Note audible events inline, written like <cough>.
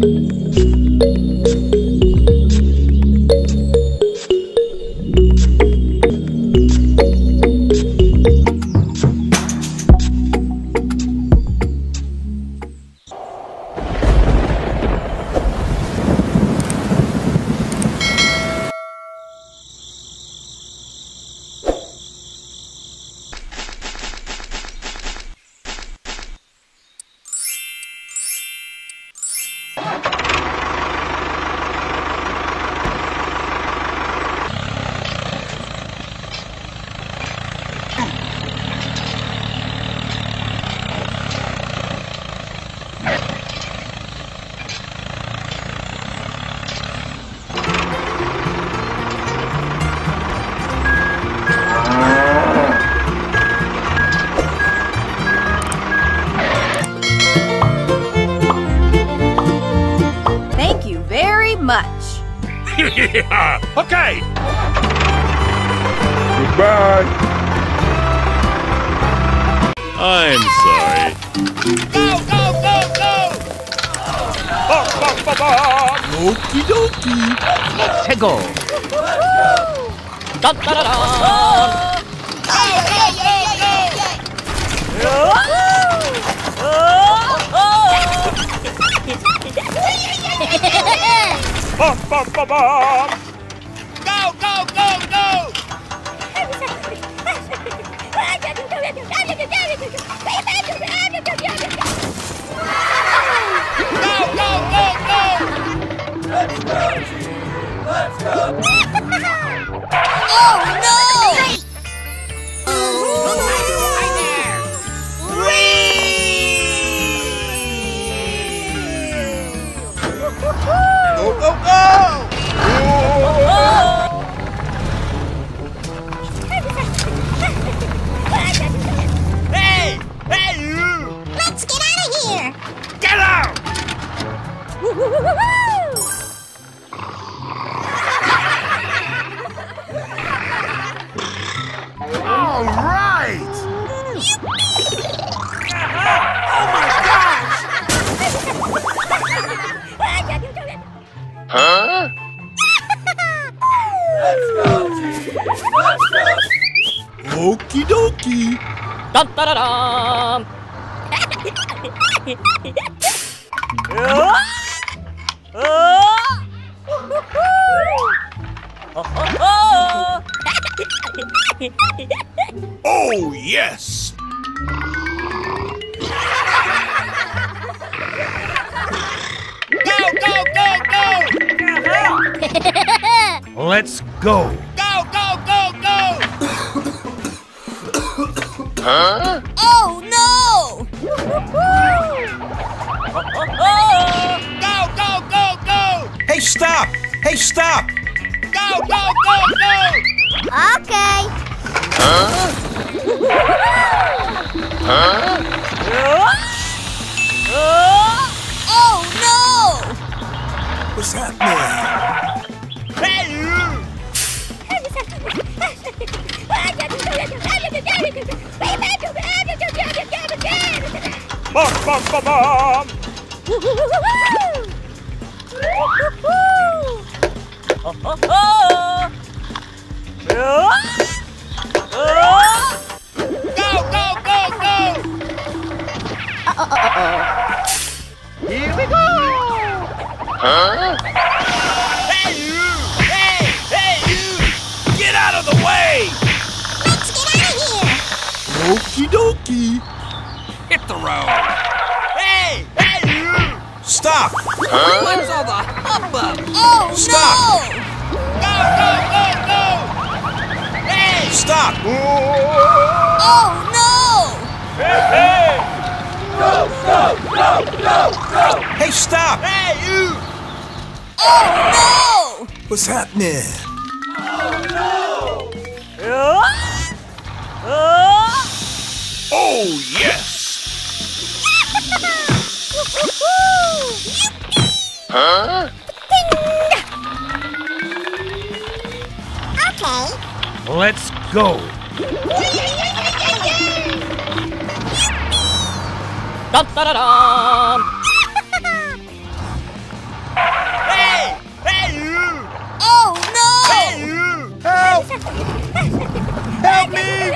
Thank <laughs> very much. okay. Goodbye. I'm sorry. Go, go, go, go! Ba, ba, ba, ba. Okie dokie. Let's go. Da, da, da, da. Ba, ba, ba. Go, go, go, go! Go, <laughs> Okie dokie. Da, da, da, da. Oh, yes! Go, go, go, go! Let's go, go, go! Oh no! Go, go, go, go! Hey, stop! Hey, stop! Go, go, go, go! Okay. Oh no! What's happening? Bum, bum, bum, bum! Go, go, go, go! Here we go. Hey, Stop! What's all the hubbub? Oh Stop. no! Go, go, go, go! Hey! Stop! Oh no! Hey, hey! Go, go, go, go, go! Hey, stop! Hey, you! Oh no! What's happening? Oh, no! Oh, oh yes! Huh? Okay. Let's go. Dun, dun, dun, dun. hey! Hey, you! Oh, no! Hey, you! <laughs> Help! Help me!